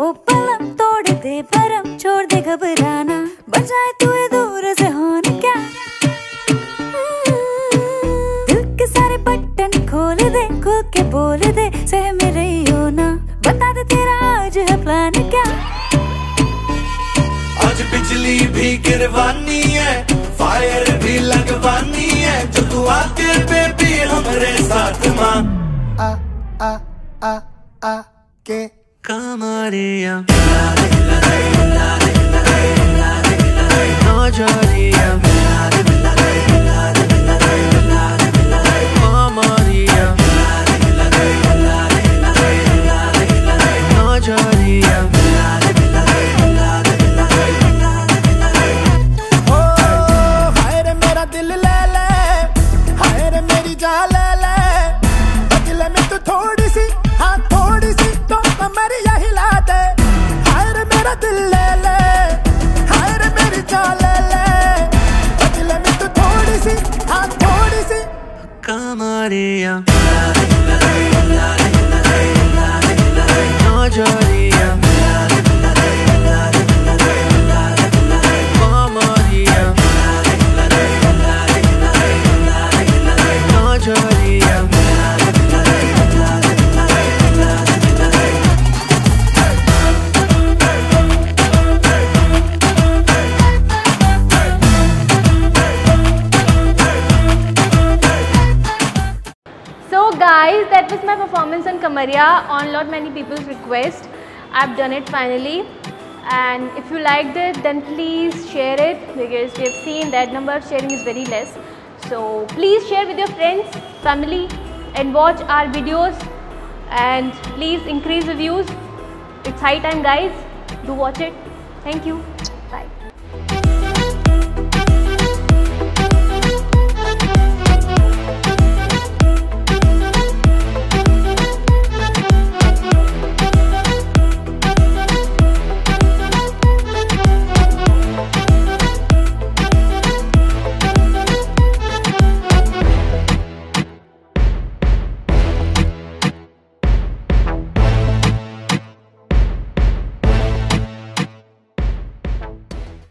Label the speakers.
Speaker 1: ओ पलम तोड़ दे भरम छोड़ दे घबराना। बजाए तू दूर से होने क्या? दिल के सारे बटन खोल दे खुल के बोल दे सह मेरे हो ना। बता दे तेरा आज है प्लान क्या?
Speaker 2: आज बिजली भी गिरवानी है फायर भी लगवानी है जो तू आके बेबी हमरे साथ माँ।
Speaker 3: आ आ आ आ के
Speaker 2: कमरिया कमरिया नज़रिया
Speaker 4: that was my performance on Kamaria on lot many people's request. I've done it finally. And if you liked it, then please share it because we have seen that number of sharing is very less. So please share with your friends, family and watch our videos and please increase the views. It's high time guys. Do watch it. Thank you.